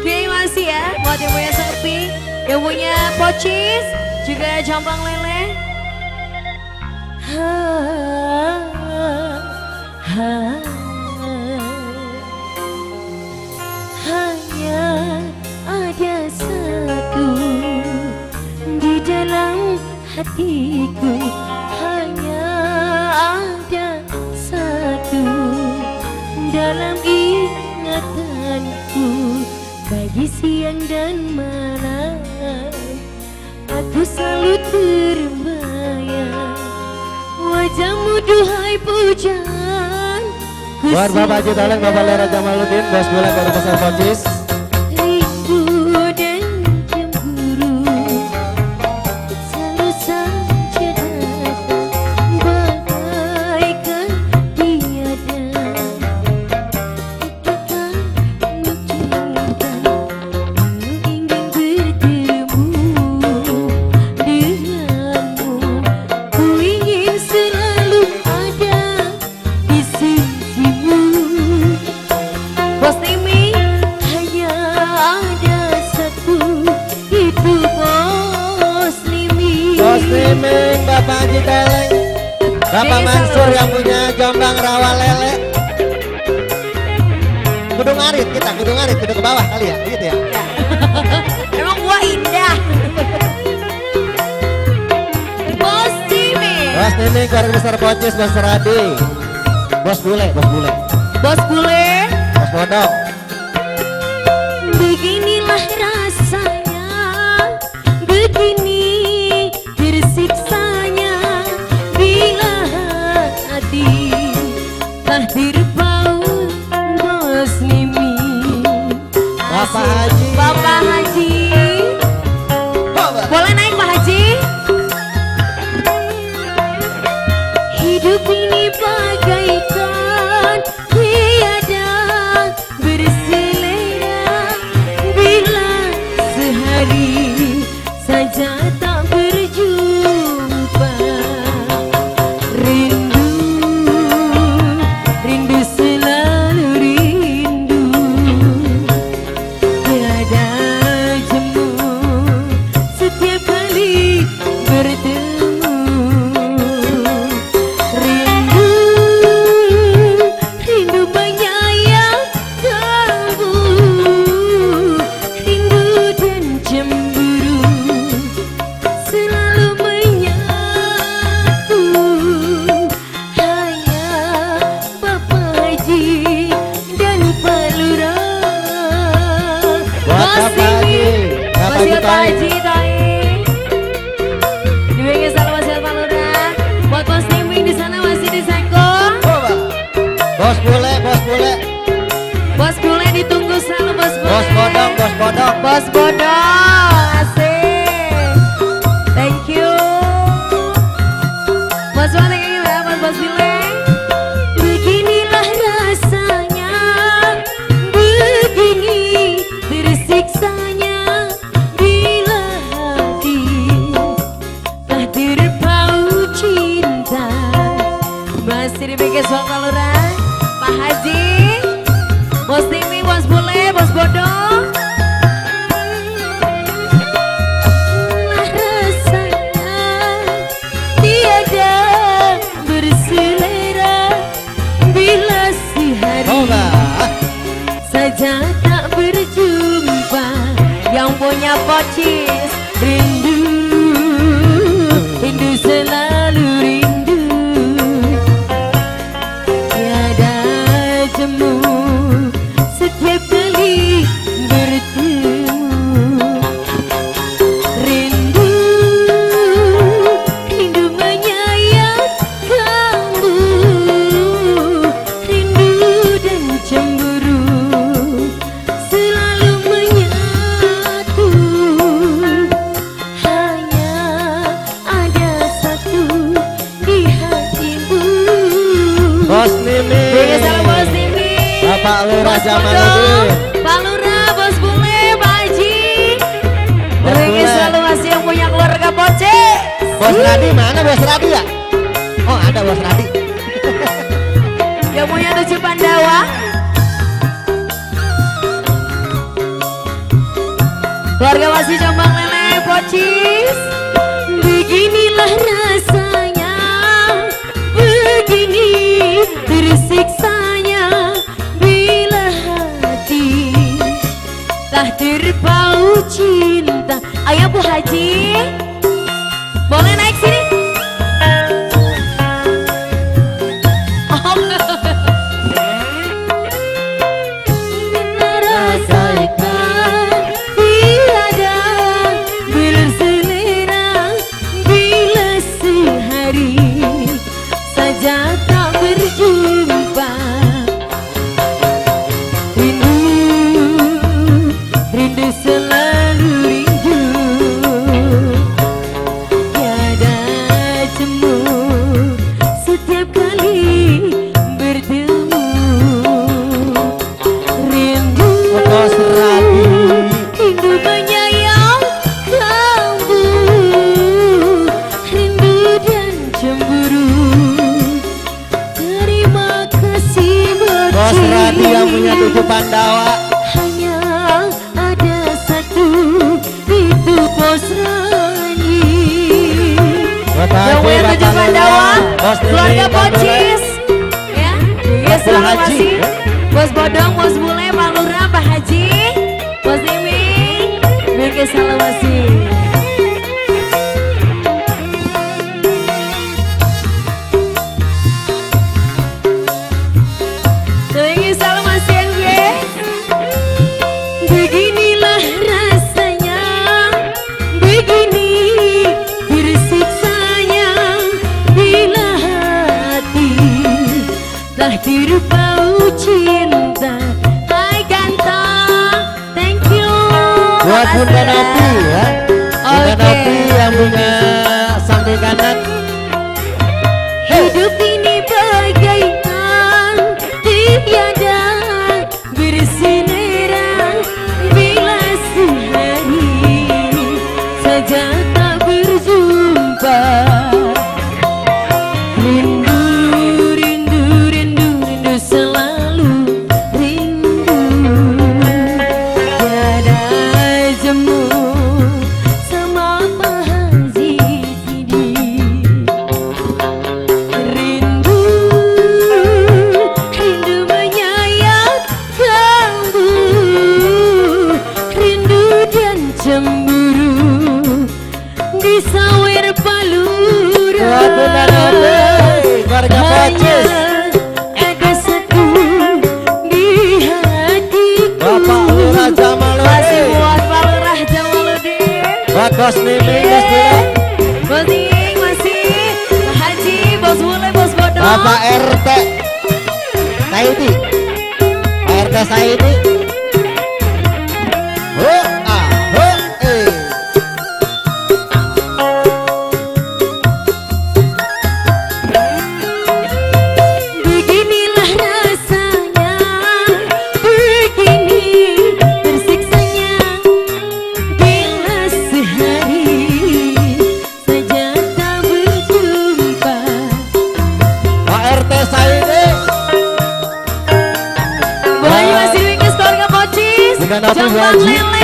Terima kasih ya buat yang punya sepi, yang punya pocis, juga jambang lele. Ha, ha, hanya ada satu di dalam hatiku dalam ingatanku pagi siang dan malam aku selalu terbayang wajahmu duhai pujaan Buat Bapak Haji Toleng, Bapak Lera Jamaluddin, Bos Bulan dari Pasar Pocis. Bapak Mansur yang punya Jombang Rawa Lele. Gedung Arit kita, Gedung Arit, gedung ke bawah kali ya, gitu ya. Emang gua indah Bos Nimi Bos Niming, keluarga besar Pocis, Bos Radi. Bos Bule, Bos Bule. Bos Bule Bos Bodong. Beginilah Haji Taing Dibagi salam wasiat Pak Lurah Buat Bos Niming di sana masih di Seko Bapak. Bos Bule, Bos Bule. Bos Bule ditunggu selalu Bos Bule Bos Bodong, Bos Bodong. Bos Bodong Masih dibikin soal Lurah Pak Haji Bos Timi, Bos Bule, Bos Bapak. saja tak berjumpa. Yang punya pocis Bos Radi mana Bos Radi ya? Oh ada Bos Radi. Yang punya tujuh Pandawa. Keluarga masih Jombang Lele Pocis. Beginilah rasanya. Begini tersiksanya Bila hati Tak terpaut cinta. Ayo Bu Haji Bos Rani Yang punya tujuh Pandawa Keluarga. Pocis. Ya, ya selamat ya. Bos Bodong, Bos Bule, Pak Lurah, Pak Haji Bos Imi. Mirke Salamasi Bunda Nopi ya Bunda. Nopi yang punya Jamaludin Buat Bos Bule Bos Ing masih Pak Haji, Bos Bule, Bos Bodong Bapak RT Saidi Pak RT Saidi Bayu masih wingkes keluarga Pocis